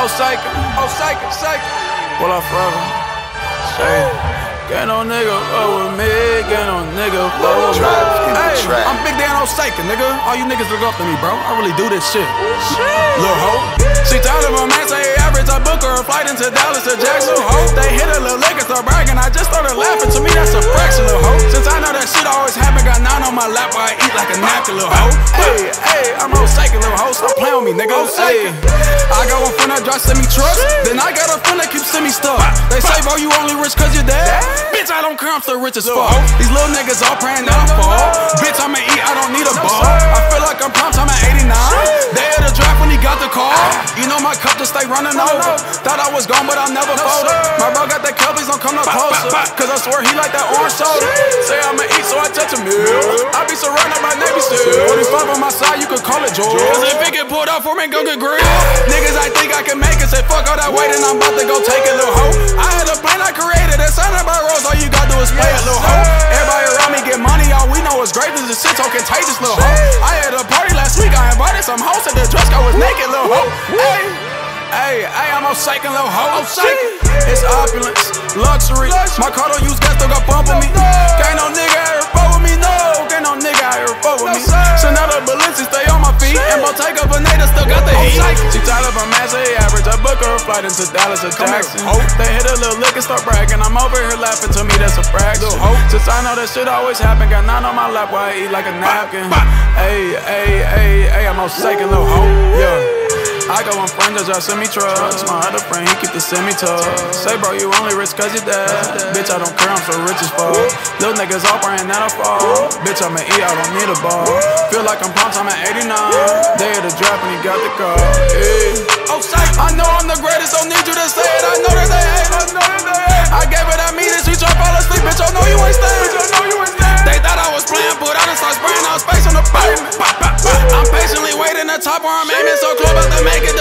Oh, psych, oh, psych, psych. Well, I forever. Say, get no nigga fuck with me, get no nigga fuck with me. Hey, I'm Big Dan oh, Osaka, nigga. All you niggas look up to me, bro. I really do this shit. Little hoe. She tired of a man say average. I book her a flight into Dallas to Jackson. Ho. They hit a little liquor, start bragging. I just started laughing. To me, that's a fraction, little hoe. Since I know that shit always happen, got nine on my lap I eat like a napkin, little hoe. Hey, hey, me, nigga. Hey, I got one friend that drives semi trucks. Then I got a friend that keeps semi stuff. They say, bro, you only rich cause you're dead. Bitch, I don't care, I'm still rich as fuck. These little niggas all praying that I fall. Bitch, I'ma eat, I don't need a ball. I feel like I'm pumped, I'm at 89. They had a draft when he got the call. You know my cup just stay running over. Thought I was gone, but I never folded. My bro got that cup, please don't come no closer. Cause I swear he like that orange soda. Say I'ma eat, so I touch a meal. I be surrounded by Navy SEAL. 45 on my side, you could call it George. Pulled up for me, go get grilled. Niggas, I think I can make it. Say fuck all that and I'm about to go take it, little hoe. I had a plan I created. It's under my rose, all you gotta do is play it, little hoe. Everybody around me get money, all we know is great. This shit so contagious, little hoe. I had a party last week, I invited some hoes to the dress code was naked, little hoe. Hey, hey, hey, I'm on psyching, little hoe. It's opulence, luxury. My car don't use She tired of a match, they average. I book her a flight into Dallas or Jackson. They hit a little lick and start bragging. I'm over here laughing to me, that's a fraction. Since I know that shit always happen, got nine on my lap while I eat like a napkin. Hey, hey, hey, hey, I'm on second little hoe. Yeah. I got one friend that drives semi trucks. My other friend, he keep the semi tuck. Say, bro, you only rich cause you dead. Bitch, I don't care, I'm so rich as fuck. Little niggas all praying that I fall. Bitch, I'ma eat, I don't need a ball. Feel like I'm pumped, I'm at 89. They hit the draft and he got the car. Yeah. Oh, I know I'm the greatest, don't need you to say it. I know they. I know that they hate. I gave it top I'm aiming, so close about to make it.